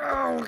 Oh.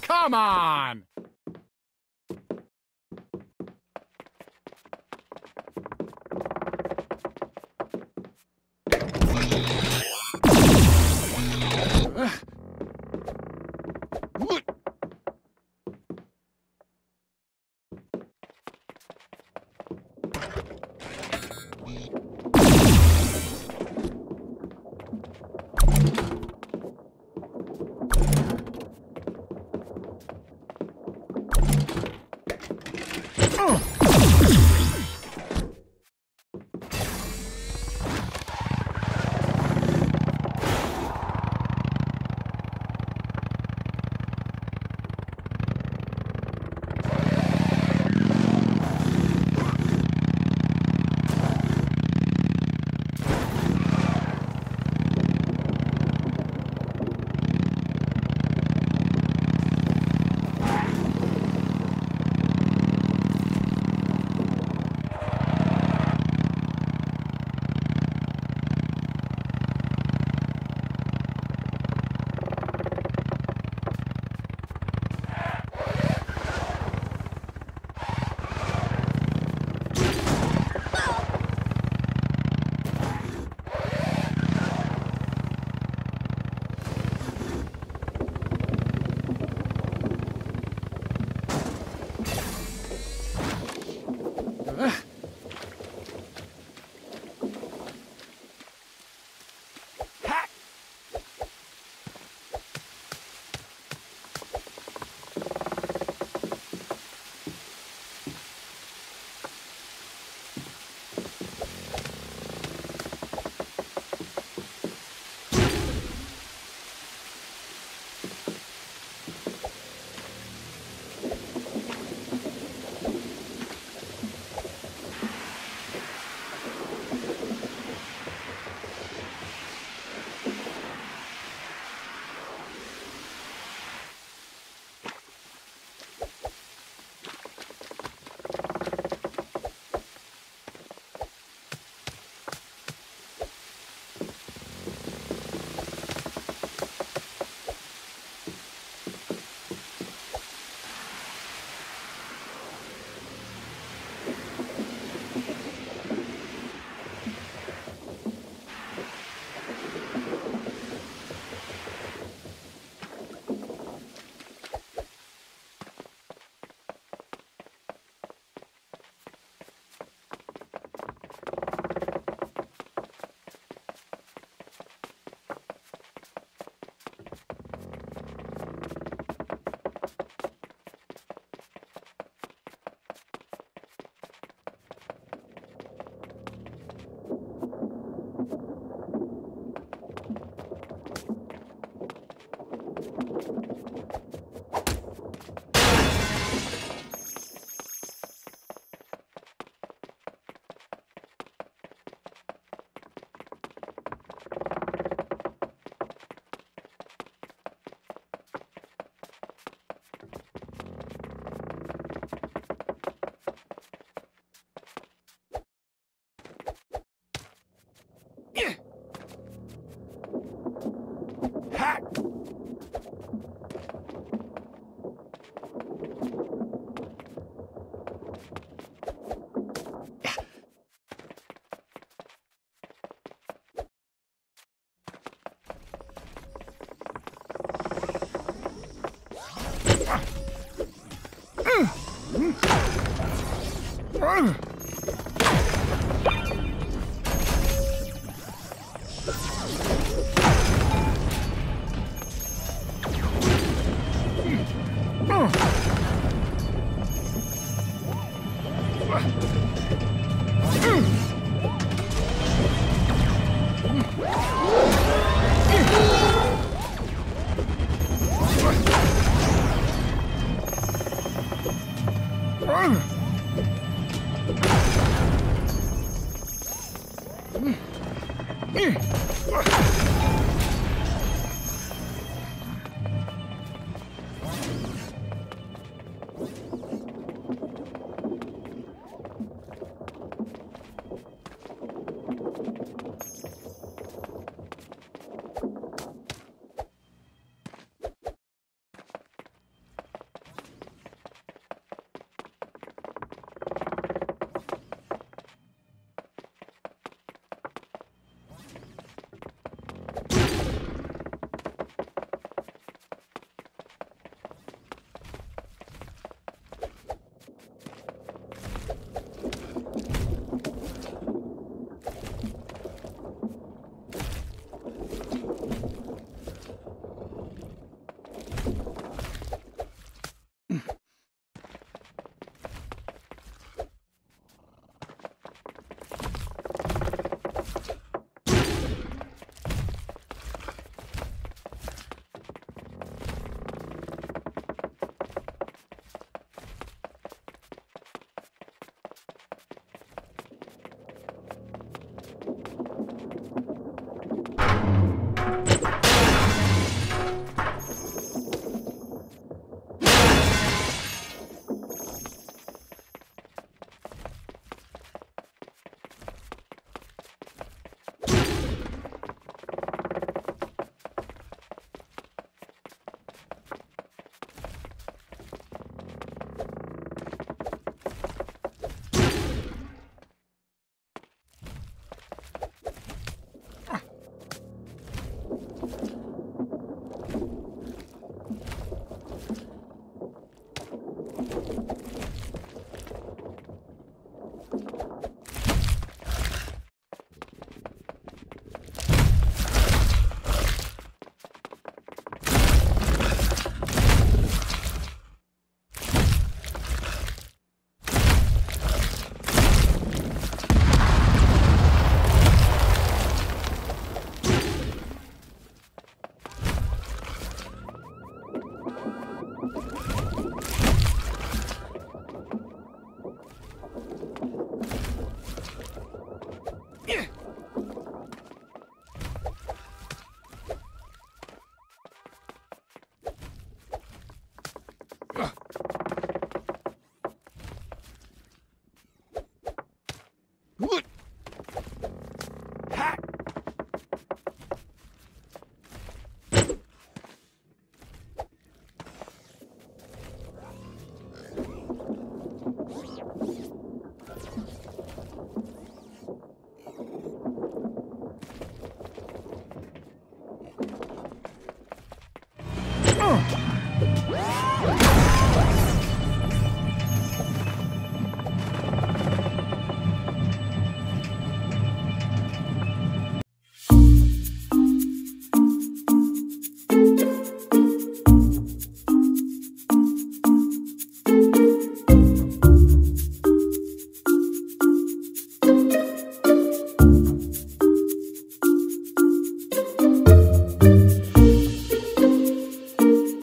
Come on! you Oh. hmm. hmm. hmm.